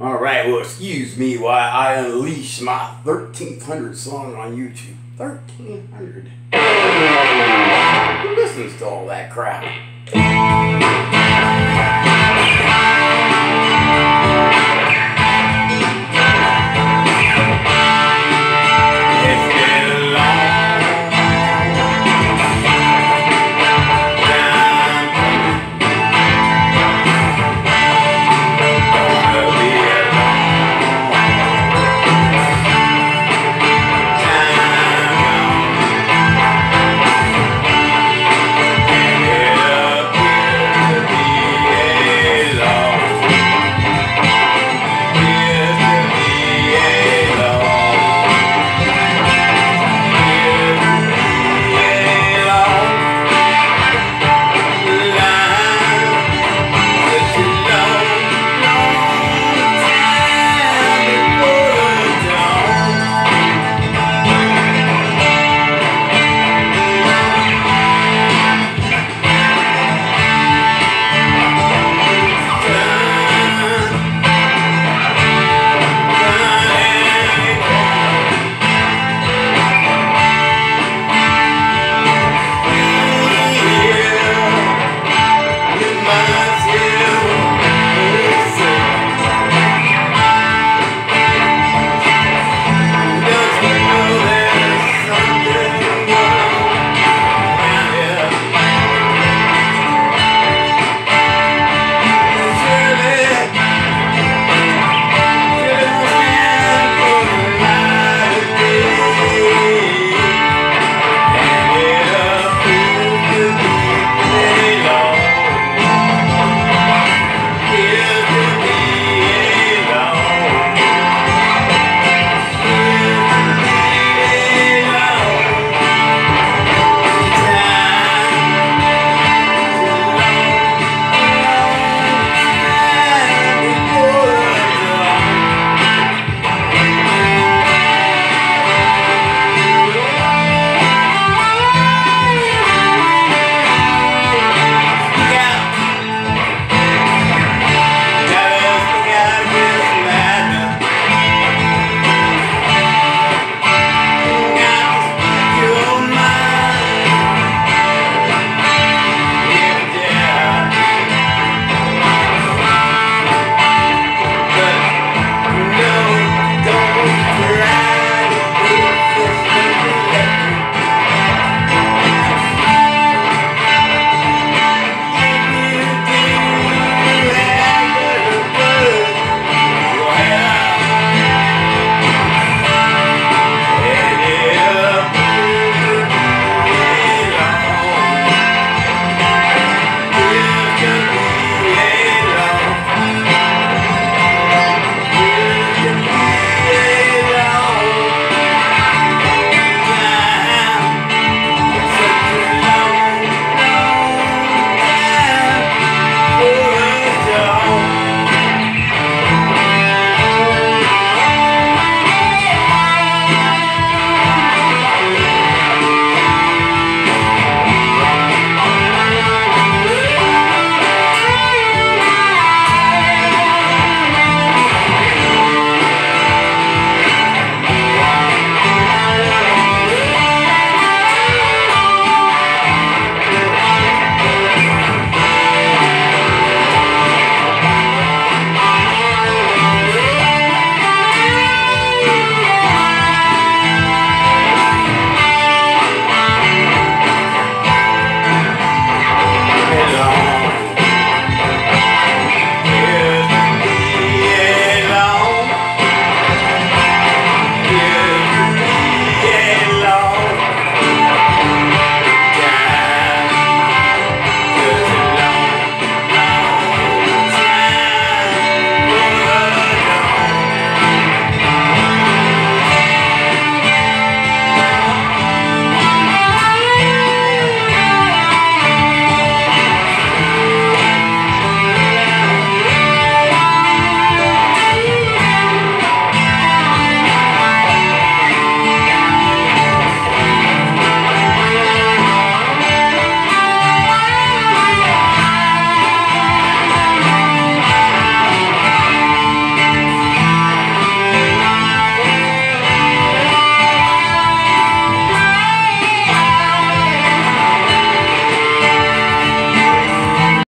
All right, well, excuse me while I unleash my 1300 song on YouTube. 1300. Who listens to all that crap?